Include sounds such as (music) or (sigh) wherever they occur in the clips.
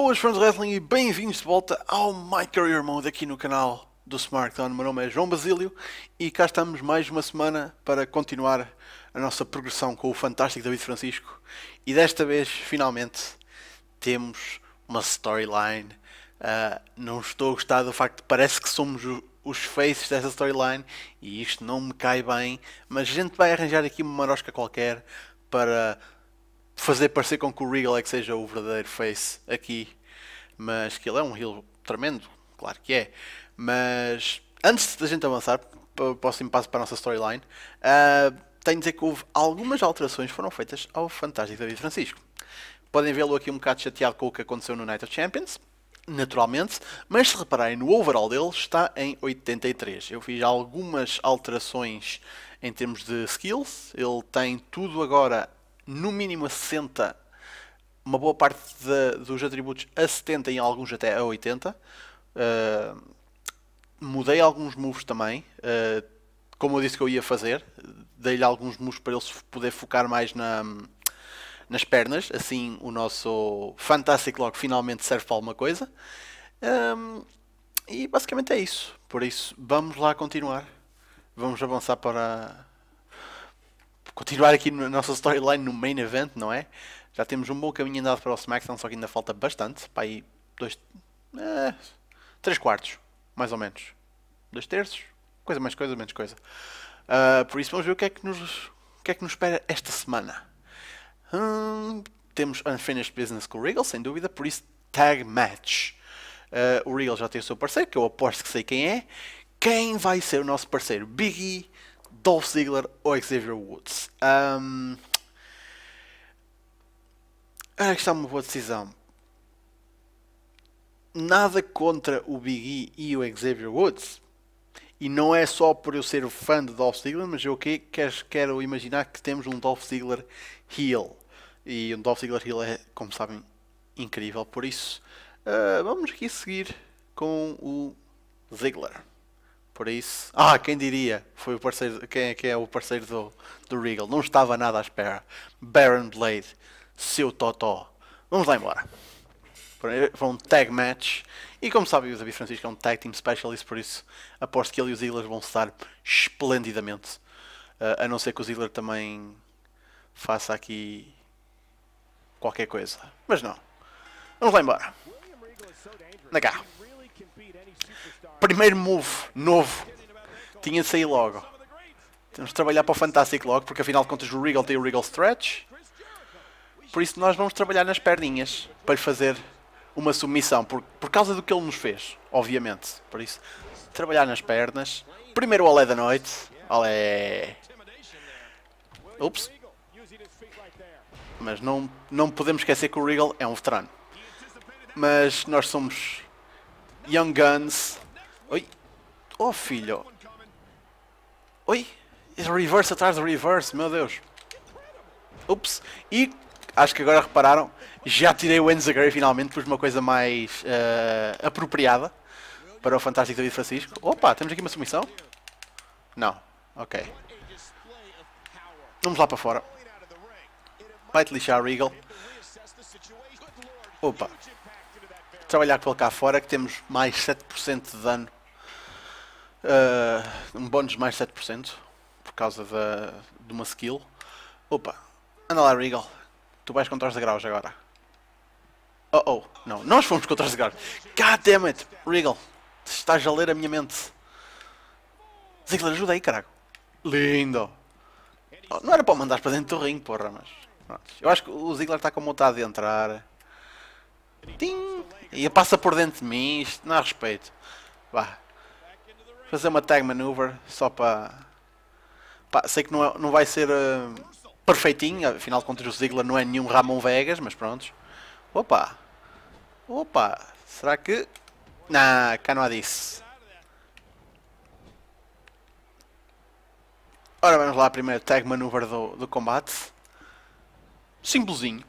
Boas fãs de wrestling e bem-vindos de volta ao My Career Mode aqui no canal do SmartDown. Meu nome é João Basílio e cá estamos mais uma semana para continuar a nossa progressão com o fantástico David Francisco. E desta vez, finalmente, temos uma storyline. Uh, não estou a gostar do facto de parece que somos os faces dessa storyline e isto não me cai bem, mas a gente vai arranjar aqui uma marosca qualquer para fazer parecer com que o Regal é que seja o verdadeiro face aqui, mas que ele é um heel tremendo, claro que é. Mas antes da gente avançar para o próximo passo para a nossa storyline, uh, tenho de dizer que houve algumas alterações que foram feitas ao fantástico David Francisco. Podem vê-lo aqui um bocado chateado com o que aconteceu no Night of Champions, naturalmente, mas se repararem no overall dele está em 83. Eu fiz algumas alterações em termos de skills, ele tem tudo agora no mínimo a 60, uma boa parte de, dos atributos a 70 e alguns até a 80. Uh, ah, mudei alguns moves também, uh, como eu disse que eu ia fazer, dei-lhe alguns moves para ele poder focar mais na, nas pernas, assim o nosso Fantastic Lock finalmente serve para alguma coisa. Um, e basicamente é isso. Por isso, vamos lá continuar. Vamos avançar para continuar aqui na nossa storyline no main event, não é? Já temos um bom caminho andado para o SmackDown, só que ainda falta bastante. Para aí, dois. É, três quartos, mais ou menos. Dois terços, coisa mais coisa, menos coisa. Uh, por isso, vamos ver o que é que nos, o que é que nos espera esta semana. Hum, temos Unfinished Business com o Regal, sem dúvida, por isso, tag match. Uh, o Regal já tem o seu parceiro, que eu aposto que sei quem é. Quem vai ser o nosso parceiro? Biggie Dolph Ziggler ou Xavier Woods? Um, acho que está uma boa decisão. Nada contra o Big E e o Xavier Woods. E não é só por eu ser fã de Dolph Ziggler, mas eu okay, quero, quero imaginar que temos um Dolph Ziggler heel. E um Dolph Ziggler heel é, como sabem, incrível. Por isso, uh, vamos aqui seguir com o Ziggler. Por isso. Ah, quem diria? Foi o parceiro. Quem é que é o parceiro do, do Regal? Não estava nada à espera. Baron Blade, seu Totó. Vamos lá embora. Para um tag match. E como sabem, o David Francisco é um tag team specialist, por isso aposto que ele e os Ziggler vão estar esplendidamente. Uh, a não ser que o Ziggler também faça aqui qualquer coisa. Mas não. Vamos lá embora. Na cá. Primeiro move, novo. Tinha de sair logo. Temos de trabalhar para o Fantastic logo, porque afinal de contas o Regal tem o Regal Stretch. Por isso nós vamos trabalhar nas perninhas para lhe fazer uma submissão, por, por causa do que ele nos fez, obviamente. Por isso, trabalhar nas pernas. Primeiro Olé da noite. Olé. Ups. Mas não, não podemos esquecer que o Regal é um veterano. Mas nós somos Young Guns. Oi. Oh, filho. Oi. Reverse atrás do reverse, meu Deus. Ups. E acho que agora repararam, já tirei o Enzagray finalmente, pus uma coisa mais uh, apropriada para o fantástico David Francisco. Opa, temos aqui uma submissão? Não. Ok. Vamos lá para fora. Vai-te lixar, Regal. Opa trabalhar pelo cá fora que temos mais 7% de dano. Uh, um bónus mais 7% por causa da, de uma skill. Opa, anda lá Regal. Tu vais contra os degraus agora. Oh oh, não, nós fomos contra os degraus. God damn it, Regal. Estás a ler a minha mente. Ziggler, ajuda aí, caralho. Lindo. Oh, não era para mandar para dentro do ringue, porra, mas... Eu acho que o Ziggler está com vontade de entrar. Tim! E passa por dentro de mim, isto não há respeito. Vá. Fazer uma tag maneuver só para. Sei que não, é, não vai ser uh, perfeitinho, afinal de contas o Ziggler não é nenhum Ramon Vegas, mas pronto. Opa! Opa! Será que. Não, cá não há disso. Ora, vamos lá, primeiro tag maneuver do, do combate. Simplesinho.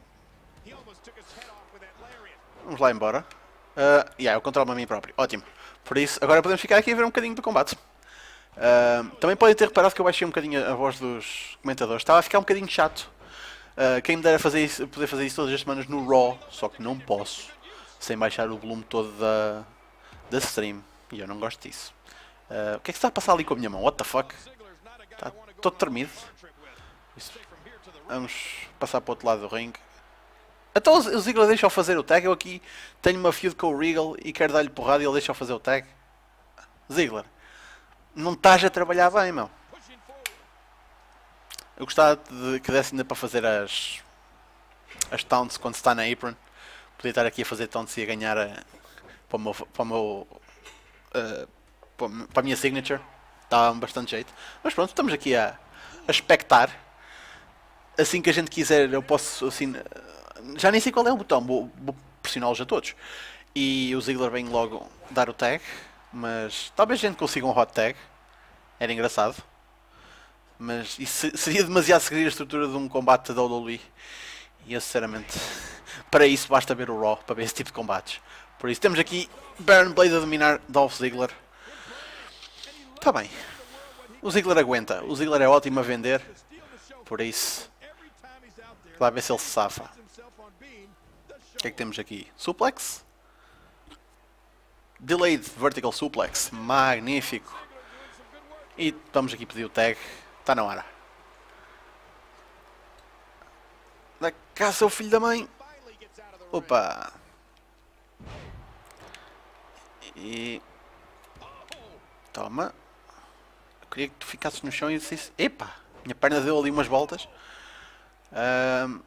Vamos lá embora. Uh, yeah, eu controlo-me a mim próprio. Ótimo. Por isso, agora podemos ficar aqui a ver um bocadinho do combate. Uh, também podem ter reparado que eu baixei um bocadinho a voz dos comentadores. Estava a ficar um bocadinho chato. Uh, quem me dera fazer isso, poder fazer isso todas as semanas no Raw, só que não posso. sem baixar o volume todo da, da stream. E eu não gosto disso. Uh, o que é que está a passar ali com a minha mão? What the fuck? Está todo tremido. Isso. Vamos passar para o outro lado do ring. Então o Ziggler deixa-o fazer o tag. Eu aqui tenho uma feud com o Regal e quero dar-lhe porrada e ele deixa-o fazer o tag. Ziggler, não estás a trabalhar bem, meu. Eu gostava de que desse ainda para fazer as as taunts quando está na apron. Podia estar aqui a fazer taunts e a ganhar a, eh, para o meu, para, o meu uh, para a minha signature. Dá bastante jeito. Mas pronto, estamos aqui a, a expectar. Assim que a gente quiser, eu posso assim. Já nem sei qual é o botão, vou, vou pressioná-los a todos. E o Ziggler vem logo dar o tag. Mas talvez a gente consiga um hot tag. Era engraçado. Mas isso seria demasiado seguir a estrutura de um combate da WWE. E eu sinceramente, (laughs) para isso basta ver o Raw, para ver esse tipo de combates. Por isso temos aqui Baron Blade a dominar Dolph Ziggler. Está bem. O Ziggler aguenta. O Ziggler é ótimo a vender. Por isso, lá ver se ele se safa. O que é que temos aqui? Suplex? Delayed Vertical Suplex. Magnífico. E vamos aqui pedir o tag. Está na hora. Da cá, seu filho da mãe. Opa. E... Toma. Eu queria que tu ficasses no chão e dissesse... Epa! Minha perna deu ali umas voltas. Um...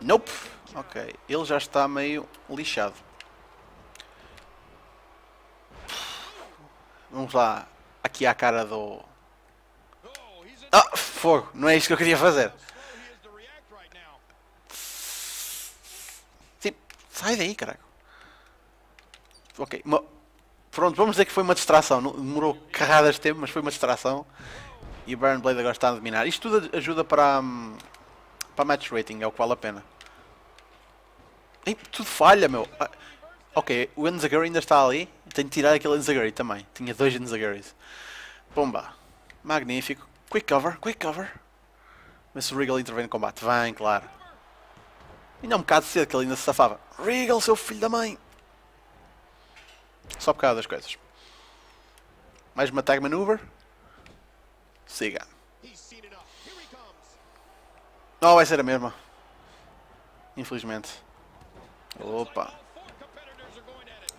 Nope. Ok. Ele já está meio lixado. Vamos lá. Aqui à cara do... Ah! Fogo! Não é isto que eu queria fazer. Sai daí, caralho. Ok. Pronto, vamos dizer que foi uma distração. Demorou carradas de tempo, mas foi uma distração. E o Baron Blade agora está a dominar. Isto tudo ajuda para, um, para match rating, é o que vale a pena. Ei, tudo falha, meu. Ok, o Enzaguri ainda está ali. Tenho de tirar aquele Enzaguri também. Tinha dois Enzaguris. Bomba. Magnífico. Quick cover, quick cover. Mas se o Regal intervém no combate. Vem, claro. Ainda é um bocado cedo que ele ainda se safava. Regal, seu filho da mãe! Só por causa das coisas. Mais uma tag maneuver. Siga. Não, vai ser a mesma. Infelizmente. Opa.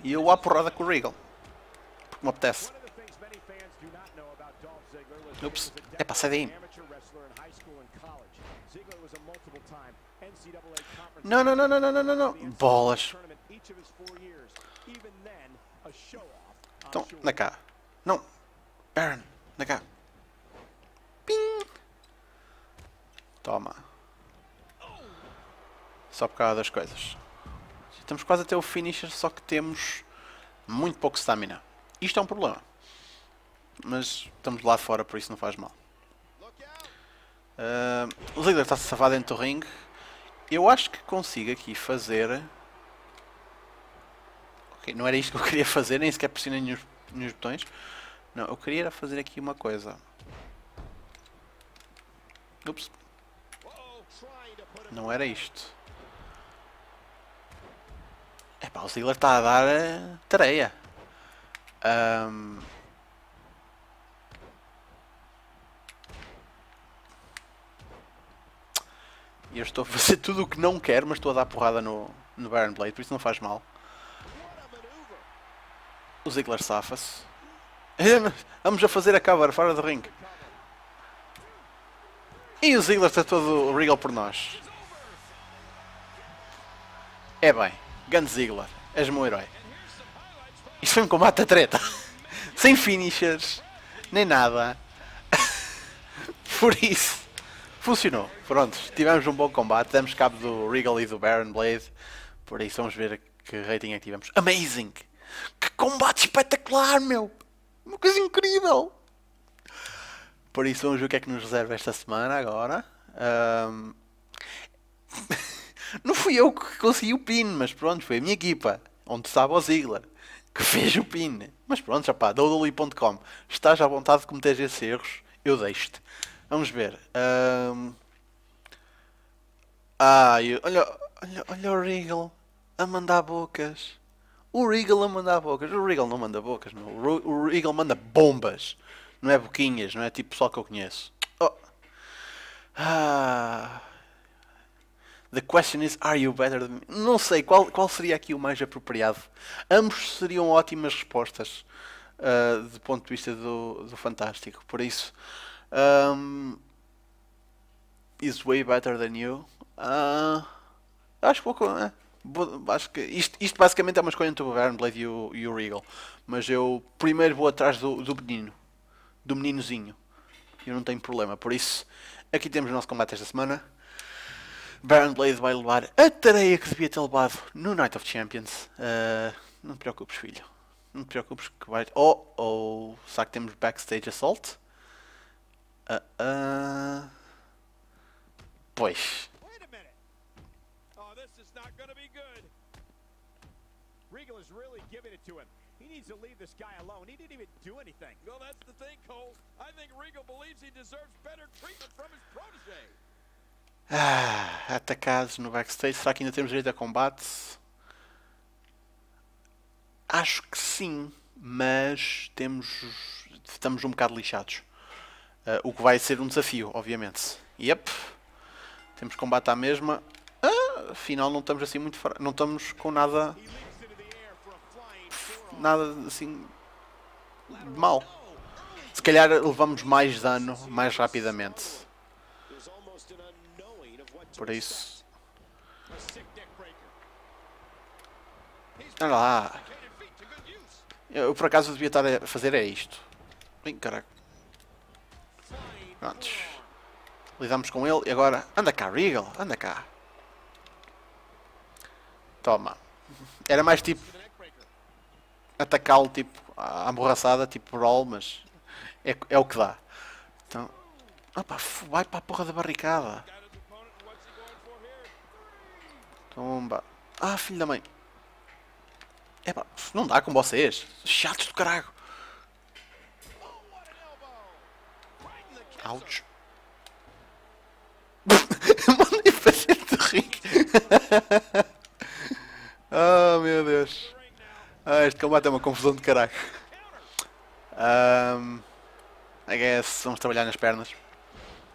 E eu à porrada com o Regal. Porque me apetece. Ups. É pá, sai daí. Não, não, não, não, não, não, não. Bolas. Então, na cá. Não. Baron, na cá. Pim. Toma. Só por causa das coisas. Estamos quase até o finisher, só que temos muito pouco stamina. Isto é um problema. Mas estamos lá fora, por isso não faz mal. Uh, o Ziggler está safado dentro do ringue. Eu acho que consigo aqui fazer... Ok, não era isto que eu queria fazer, nem sequer pressionei nenhum, nenhum botões. Não, eu queria fazer aqui uma coisa. Ups. Não era isto. Epá, o Ziggler está a dar uh, tareia. Um, eu estou a fazer (laughs) tudo o que não quero, mas estou a dar porrada no, no Baron Blade, por isso não faz mal. O Ziggler safa-se. (laughs) Vamos a fazer a cover fora do ringue. E o Ziggler está todo Regal por nós. É bem, Gun Ziggler, és meu herói. Isto foi um combate a treta. (laughs) Sem finishers, nem nada. (laughs) por isso. Funcionou. Pronto, tivemos um bom combate. Demos cabo do Regal e do Baron Blade. Por isso vamos ver que rating é que tivemos. Amazing! Que combate espetacular, meu! Uma coisa incrível! Por isso vamos ver o que é que nos reserva esta semana agora. Um... (laughs) Não fui eu que consegui o pin, mas pronto, foi a minha equipa. Onde estava o Ziggler. Que fez o pin. Mas pronto, já pá, doudoli.com. Estás à vontade de cometer esses erros, eu deixo-te. Vamos ver. Um... Ah, olha, olha, olha o Regal. a mandar bocas. O Regal a mandar bocas. O Regal não manda bocas, meu. O Regal manda bombas. Não é boquinhas, não é tipo pessoal que eu conheço. Oh. Ah. The question is, are you better than me? Não sei, qual, qual seria aqui o mais apropriado? Ambos seriam ótimas respostas uh, do ponto de vista do, do Fantástico. Por isso, um, is way better than you. Uh, acho pouco. É, acho que isto, isto basicamente é uma escolha entre o Blade e o, e o Regal. Mas eu primeiro vou atrás do, do menino, do meninozinho. Eu não tenho problema. Por isso, aqui temos o nosso combate esta semana. Baron Blade vai levar a tareia que devia ter levado no Night of Champions. Uh, não te preocupes, filho. Não te preocupes que vai. Oh, oh. Será que temos Backstage Assault? Uh, uh... Pois. Oh, Regal is really giving it to him. He needs to leave this guy alone. He didn't even do anything. Well, that's the thing, Cole. I think Regal believes he deserves better treatment from his protege. Ah, atacados no backstage. Será que ainda temos direito a combate? Acho que sim, mas temos estamos um bocado lixados. Uh, o que vai ser um desafio, obviamente. Yep. Temos combate à mesma. Ah, afinal não estamos assim muito não estamos com nada nada assim de mal. Se calhar levamos mais dano mais rapidamente. Por isso. Olha lá. Eu por acaso devia estar a fazer é isto. Vem caraca. Prontos. Lidamos com ele e agora. Anda cá, Regal, anda cá. Toma. Era mais tipo. Atacá-lo tipo. À amorraçada, tipo roll, mas. É, é o que dá. Então. Opa, vai para a porra da barricada. Tomba. Ah, filho da mãe. Epá, não dá com vocês. Chatos do caralho. Ouch. (laughs) Mandei para dentro do ringue. (laughs) oh meu Deus. Ah, este combate é uma confusão de caralho. Um, I guess vamos trabalhar nas pernas.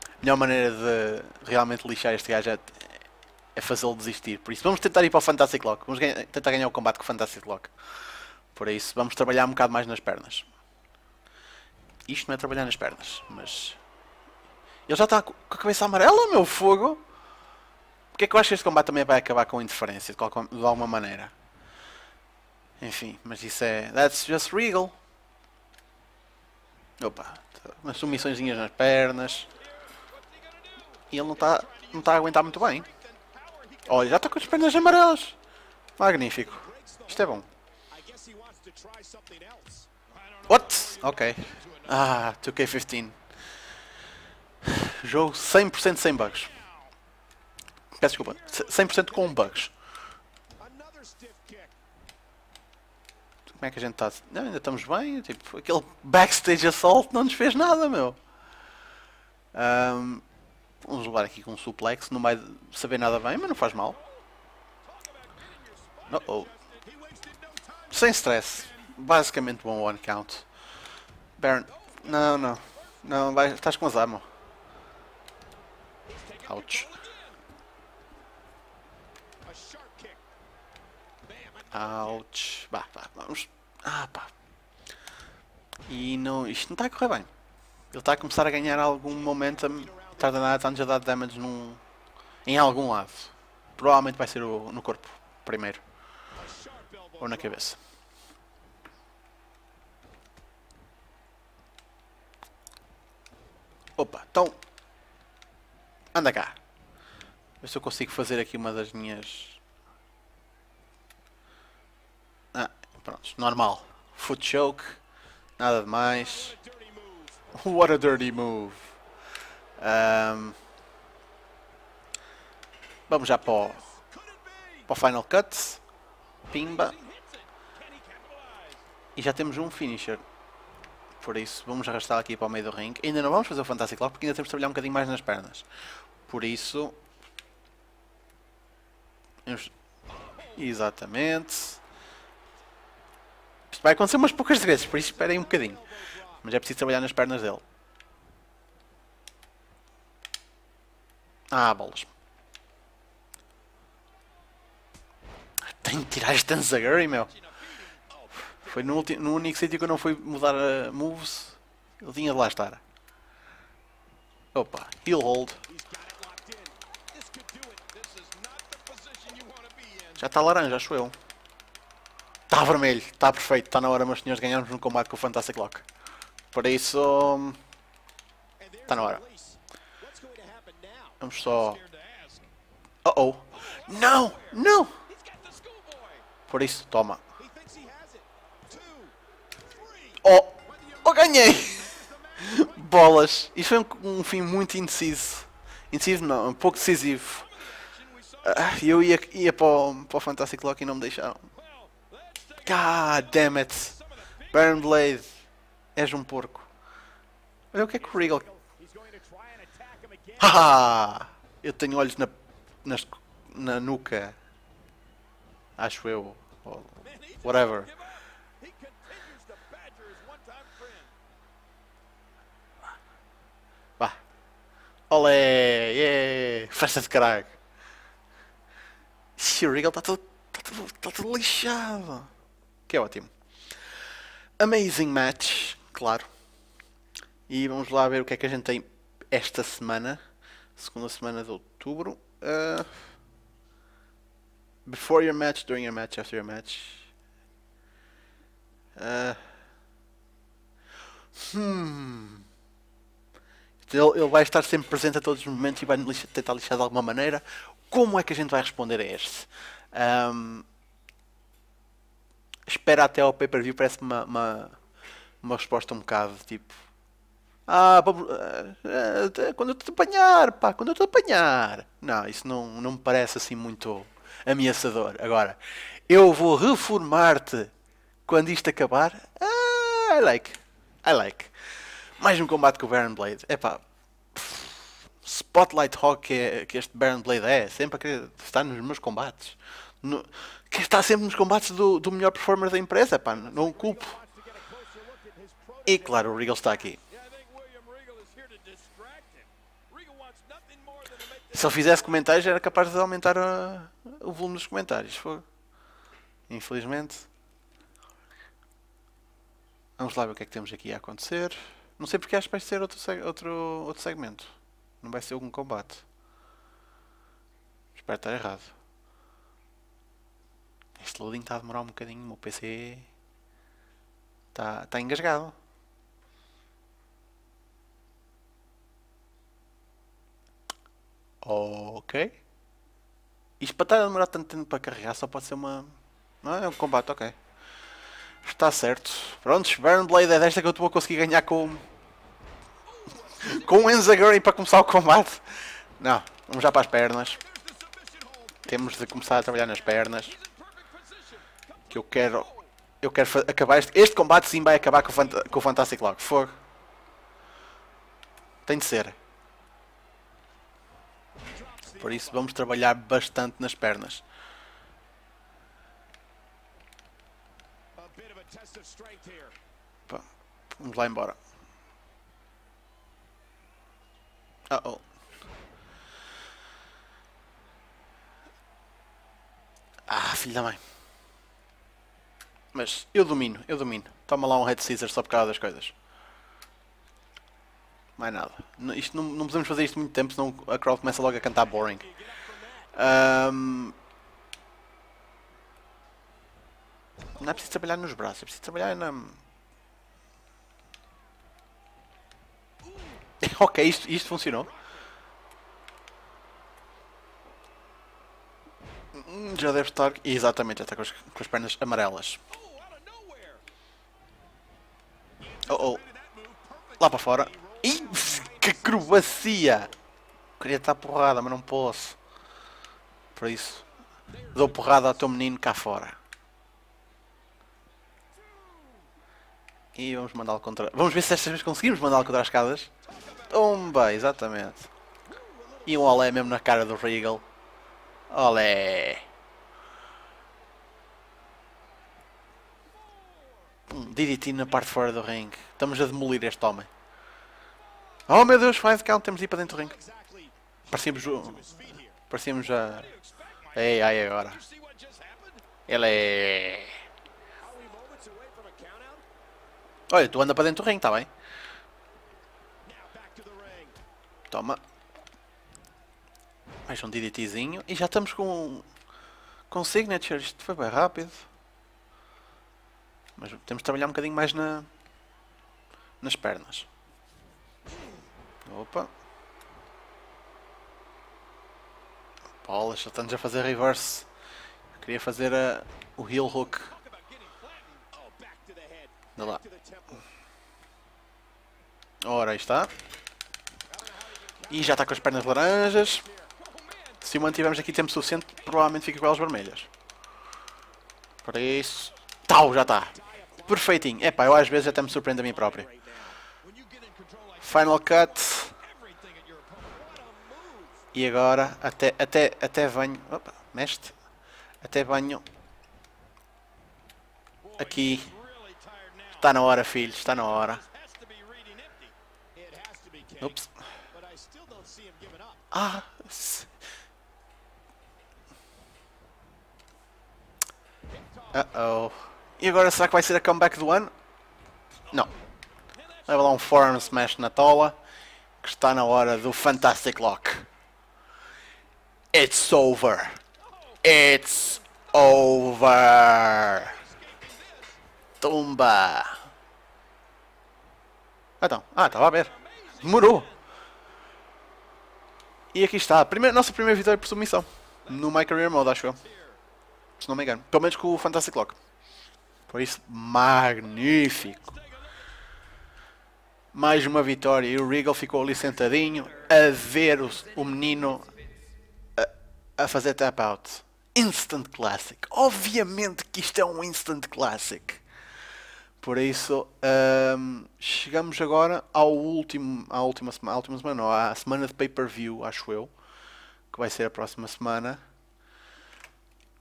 A melhor maneira de realmente lixar este gajo é é fazê-lo desistir. Por isso, vamos tentar ir para o Fantastic Lock. Vamos tentar ganhar o combate com o Fantastic Lock. Por isso, vamos trabalhar um bocado mais nas pernas. Isto não é trabalhar nas pernas, mas... Ele já está com a cabeça amarela, meu fogo! Porque é que eu acho que este combate também vai acabar com interferência, de, qualquer, de alguma maneira? Enfim, mas isso é... That's just regal. Opa, umas submissõezinhas nas pernas. E ele não está não tá a aguentar muito bem. Olha, já está com as pernas amarelas. Magnífico. Isto é bom. What? Ok. Ah, 2K15. Jogo 100% sem bugs. Peço desculpa. 100% com bugs. Como é que a gente está? Não, ainda estamos bem. Tipo, aquele backstage assault não nos fez nada, meu. Um, Vamos levar aqui com um suplex. Não vai saber nada bem, mas não faz mal. Uh -oh. Sem stress. Basicamente bom one count. Baron. Não, não. Não, vai, estás com azar, meu. Ouch. Ouch. Bah, bah, vamos. Ah, pá. E não, isto não está a correr bem. Ele está a começar a ganhar algum momentum tarda nada, está-nos a dar damage num, em algum lado. Provavelmente vai ser o, no corpo, primeiro. Ou na cabeça. Opa, então... Anda cá. Ver se eu consigo fazer aqui uma das minhas... Ah, pronto, normal. Foot choke. Nada de mais. (laughs) What a dirty move. Um, vamos já para o, para o Final Cut. Pimba. E já temos um finisher. Por isso, vamos arrastar aqui para o meio do ring. Ainda não vamos fazer o Fantastic Lock porque ainda temos de trabalhar um bocadinho mais nas pernas. Por isso... Exatamente. Isto vai acontecer umas poucas vezes, por isso esperem um bocadinho. Mas é preciso trabalhar nas pernas dele. Ah, bolas. Tenho que tirar este Anzaguri, meu. Foi no, no único sítio que eu não fui mudar a moves. Ele tinha de lá estar. Opa, he'll hold. Já está laranja, acho eu. Está vermelho, está perfeito. Está na hora, meus senhores, ganharmos um combate com o Fantastic Lock. Por isso... Está na hora. Vamos só... Uh oh! Não! Não! Por isso, toma. Oh! Oh, ganhei! (laughs) Bolas! Isto foi um, um fim muito indeciso. Indeciso não, um pouco decisivo. Uh, eu ia, ia para, o, para o Fantastic Lock e não me deixaram. God damn it! Baron Blade, és um porco. Olha o que é que o Regal. (laughs) Haha! Eu tenho olhos na, na nuca. Acho eu. whatever. Vá. Olé! Yeah! Festa de caralho! o Regal está tudo, tá tudo, tá tudo lixado. Que é ótimo. Amazing match, claro. E vamos lá ver o que é que a gente tem esta semana. Segunda semana de outubro. Uh, before your match, during your match, after your match. Uh, hmm. Ele, ele, vai estar sempre presente a todos os momentos e vai tentar lixar de alguma maneira. Como é que a gente vai responder a este? Um, espera até ao pay-per-view, parece uma, uma, uma resposta um bocado tipo. Ah, uh, quando eu te apanhar, pá, quando eu te apanhar. Não, isso não, não me parece assim muito ameaçador. Agora, eu vou reformar-te quando isto acabar. Ah, I like. I like. Mais um combate com o Baron Blade. É pá, Spotlight Hawk que, é, que este Baron Blade é, sempre a querer estar nos meus combates. No, que está sempre nos combates do, do melhor performer da empresa, pá, não o culpo. E claro, o Regal está aqui. Se ele fizesse comentários era capaz de aumentar a, o volume dos comentários. Foi. Infelizmente. Vamos lá ver o que é que temos aqui a acontecer. Não sei porque acho que vai ser outro, outro, outro segmento. Não vai ser algum combate. Espero estar errado. Este loading está a demorar um bocadinho. O meu PC está, está engasgado. Ok. Isto para estar a demorar tanto tempo para carregar só pode ser uma. Não é um combate, ok. Está certo. Prontos, Baron Blade é desta que eu vou conseguir ganhar com com o Enzaguri para começar o combate. Não, vamos já para as pernas. Temos de começar a trabalhar nas pernas. Que eu quero... Eu quero acabar este... Este combate sim vai acabar com o, Fant com o Fantastic Log. Fogo. Tem de ser. Por isso vamos trabalhar bastante nas pernas. vamos lá embora. Uh oh. Ah, filho da mãe. Mas eu domino, eu domino. Toma lá um head scissor só por causa das coisas. Mais nada. Isto não, não podemos fazer isto muito tempo, senão a crowd começa logo a cantar boring. Um... Não é preciso trabalhar nos braços, é preciso trabalhar na... (laughs) ok, isto, isto funcionou. Hum, já deve estar. Exatamente, já está com as, com as pernas amarelas. Oh oh. Lá para fora. Ih, que acrobacia! Queria estar porrada, mas não posso. Por isso, dou porrada ao teu menino cá fora. E vamos mandá-lo contra... Vamos ver se desta vez conseguimos mandá-lo contra as escadas. Tomba, exatamente. E um olé mesmo na cara do Regal. Olé! Um DDT na parte fora do ringue. Estamos a demolir este homem. Oh meu Deus, faz count, temos de ir para dentro do ringue. Parecíamos o... Parecíamos a... Ei, ai agora. Ele é... Olha, tu anda para dentro do ringue, está bem? Toma. Mais um DDTzinho. E já estamos com... Com signature. Isto foi bem rápido. Mas temos de trabalhar um bocadinho mais na... Nas pernas. Opa. Já estamos a fazer reverse. Queria fazer a, o heel hook. Olha lá. Ora, aí está. E já está com as pernas laranjas. Se mantivermos aqui tempo suficiente, provavelmente fica com elas vermelhas. Para isso... Tal, já está. Perfeitinho. Epá, eu às vezes até me surpreendo a mim próprio. Final cut. E agora, até, até, até venho... Opa, mestre. Até venho... Aqui. Está na hora, filho. Está na hora. Ups. Ah... Uh-oh. E agora será que vai ser a comeback do ano? Não. Leva lá um forearm smash na tola. Que está na hora do Fantastic Lock. It's over. It's over. Tumba. Ah, então. Ah, estava a ver. Demorou. E aqui está. Primeira, nossa primeira vitória por submissão. No My Career Mode, acho eu. Se não me engano. Pelo menos com o Fantastic Lock. Por isso, magnífico. Mais uma vitória. E o Regal ficou ali sentadinho a ver o, o menino a, fazer tap out. Instant Classic. Obviamente que isto é um Instant Classic. Por isso, um, chegamos agora ao último, à última semana, à última semana, não, à semana de pay-per-view, acho eu, que vai ser a próxima semana.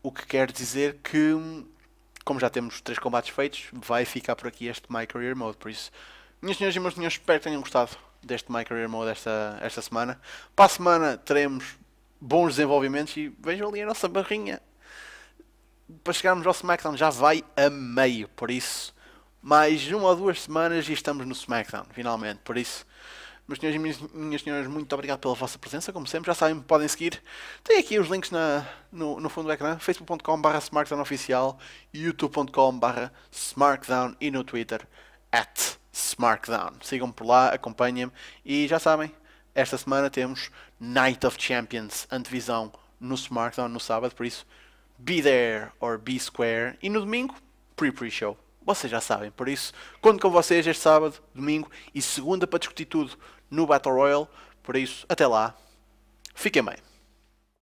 O que quer dizer que como já temos três combates feitos, vai ficar por aqui este My Career Mode. Por isso, minhas senhoras e meus senhores, espero que tenham gostado deste My Career Mode esta, esta semana. Para a semana teremos bons desenvolvimentos e vejam ali a nossa barrinha. Para chegarmos ao SmackDown já vai a meio, por isso mais uma ou duas semanas e estamos no SmackDown, finalmente. Por isso, meus senhores e minhas, minhas senhoras, muito obrigado pela vossa presença, como sempre, já sabem, podem seguir. Tem aqui os links na, no, no fundo do ecrã, facebook.com.br smartdownoficial, youtube.com.br smartdown e no Twitter, at smartdown. Sigam por lá, acompanhem-me e já sabem, esta semana temos Night of Champions, antevisão no Smartdown no sábado, por isso, be there or be square. E no domingo, pre-pre-show. Vocês já sabem, por isso, conto com vocês este sábado, domingo e segunda para discutir tudo no Battle Royale. Por isso, até lá. Fiquem bem.